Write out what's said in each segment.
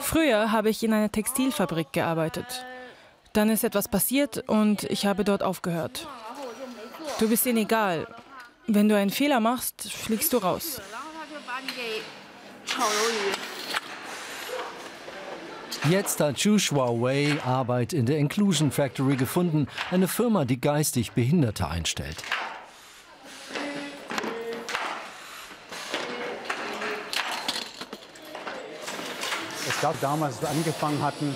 Früher habe ich in einer Textilfabrik gearbeitet. Dann ist etwas passiert und ich habe dort aufgehört. Du bist ihnen egal. Wenn du einen Fehler machst, fliegst du raus. Jetzt hat Chu Wei Arbeit in der Inclusion Factory gefunden, eine Firma, die geistig Behinderte einstellt. Es gab damals, als wir angefangen hatten,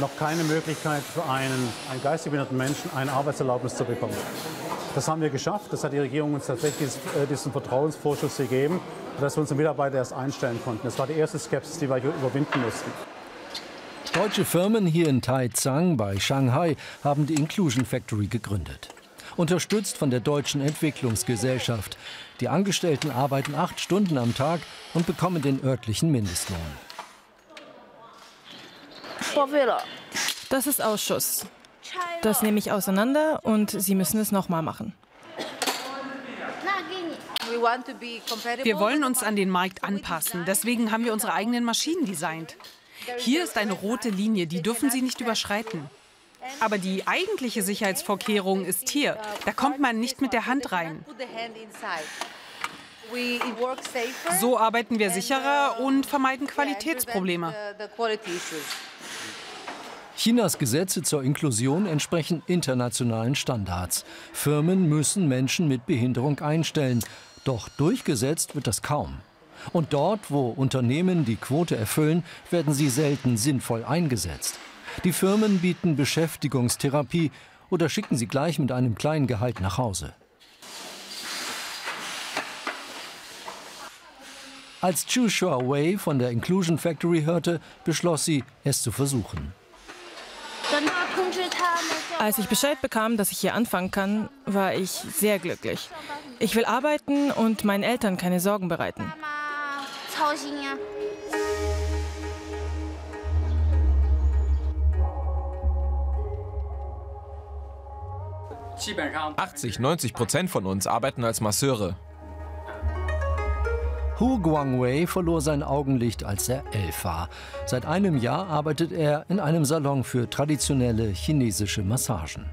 noch keine Möglichkeit für einen, einen geistig behinderten Menschen eine Arbeitserlaubnis zu bekommen. Das haben wir geschafft. Das hat die Regierung uns tatsächlich äh, diesen Vertrauensvorschuss gegeben, dass wir unsere Mitarbeiter erst einstellen konnten. Das war die erste Skepsis, die wir überwinden mussten. Deutsche Firmen hier in Taizang bei Shanghai haben die Inclusion Factory gegründet. Unterstützt von der Deutschen Entwicklungsgesellschaft. Die Angestellten arbeiten acht Stunden am Tag und bekommen den örtlichen Mindestlohn. Das ist Ausschuss. Das nehme ich auseinander und Sie müssen es nochmal machen. Wir wollen uns an den Markt anpassen. Deswegen haben wir unsere eigenen Maschinen designt. Hier ist eine rote Linie, die dürfen Sie nicht überschreiten. Aber die eigentliche Sicherheitsvorkehrung ist hier. Da kommt man nicht mit der Hand rein. So arbeiten wir sicherer und vermeiden Qualitätsprobleme. Chinas Gesetze zur Inklusion entsprechen internationalen Standards. Firmen müssen Menschen mit Behinderung einstellen. Doch durchgesetzt wird das kaum. Und dort, wo Unternehmen die Quote erfüllen, werden sie selten sinnvoll eingesetzt. Die Firmen bieten Beschäftigungstherapie oder schicken sie gleich mit einem kleinen Gehalt nach Hause. Als Chu Shua Wei von der Inclusion Factory hörte, beschloss sie, es zu versuchen. Als ich Bescheid bekam, dass ich hier anfangen kann, war ich sehr glücklich. Ich will arbeiten und meinen Eltern keine Sorgen bereiten. 80, 90 Prozent von uns arbeiten als Masseure. Hu Guangwei verlor sein Augenlicht, als er elf war. Seit einem Jahr arbeitet er in einem Salon für traditionelle chinesische Massagen.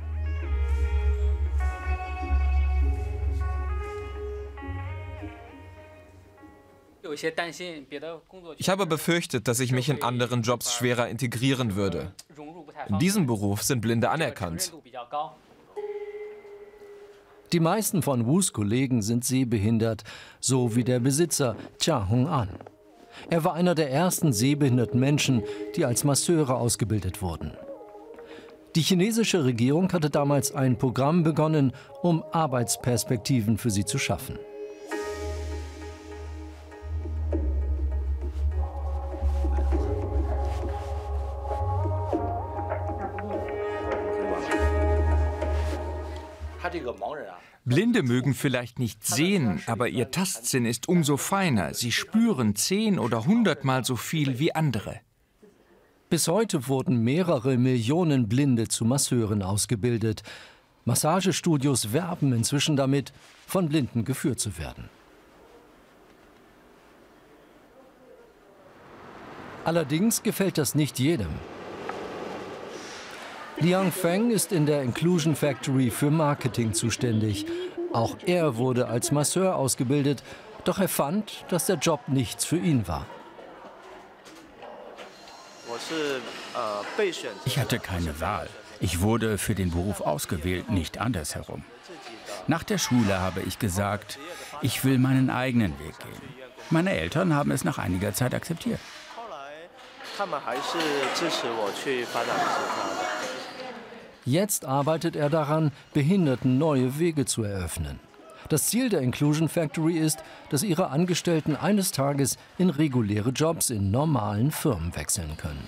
Ich habe befürchtet, dass ich mich in anderen Jobs schwerer integrieren würde. In diesem Beruf sind Blinde anerkannt. Die meisten von Wus Kollegen sind sehbehindert, so wie der Besitzer Cha Hong An. Er war einer der ersten sehbehinderten Menschen, die als Masseure ausgebildet wurden. Die chinesische Regierung hatte damals ein Programm begonnen, um Arbeitsperspektiven für sie zu schaffen. Blinde mögen vielleicht nicht sehen, aber ihr Tastsinn ist umso feiner. Sie spüren zehn oder hundertmal so viel wie andere. Bis heute wurden mehrere Millionen Blinde zu Masseuren ausgebildet. Massagestudios werben inzwischen damit, von Blinden geführt zu werden. Allerdings gefällt das nicht jedem. Liang Feng ist in der Inclusion Factory für Marketing zuständig. Auch er wurde als Masseur ausgebildet, doch er fand, dass der Job nichts für ihn war. Ich hatte keine Wahl. Ich wurde für den Beruf ausgewählt, nicht andersherum. Nach der Schule habe ich gesagt, ich will meinen eigenen Weg gehen. Meine Eltern haben es nach einiger Zeit akzeptiert. Jetzt arbeitet er daran, Behinderten neue Wege zu eröffnen. Das Ziel der Inclusion Factory ist, dass ihre Angestellten eines Tages in reguläre Jobs in normalen Firmen wechseln können.